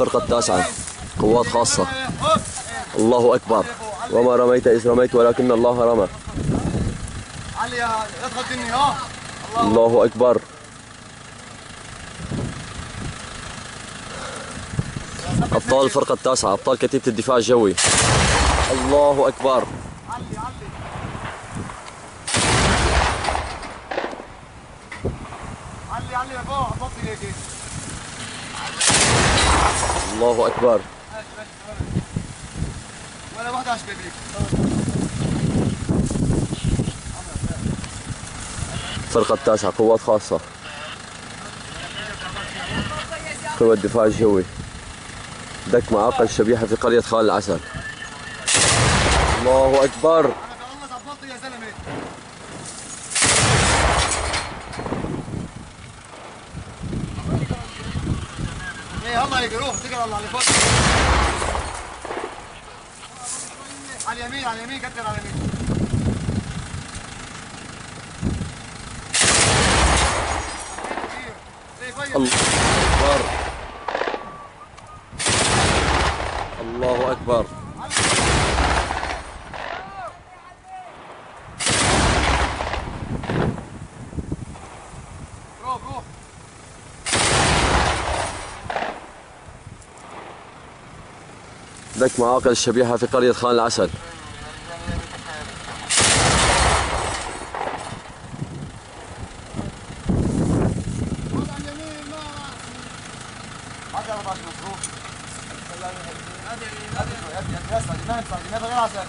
الفرقة التاسعة قوات خاصة. الله أكبر. وما رميت إذ رميت ولكن الله رمى. الله أكبر. أبطال الفرقة التاسعة أبطال كتيبة الدفاع الجوي. الله أكبر. علي علي يا هيك الله أكبر. ولا عشان بيك الفرقة التاسعة قوات خاصة. قوى الدفاع الجوي دك معاقل الشبيحة في قرية خال العسل. الله أكبر. إيه يلا هيك روح اتكل الله على فوق على اليمين على اليمين كتر على اليمين. الله أكبر. الله أكبر. روح روح. دك معاقل الشبيحة في قرية خان العسل. هذا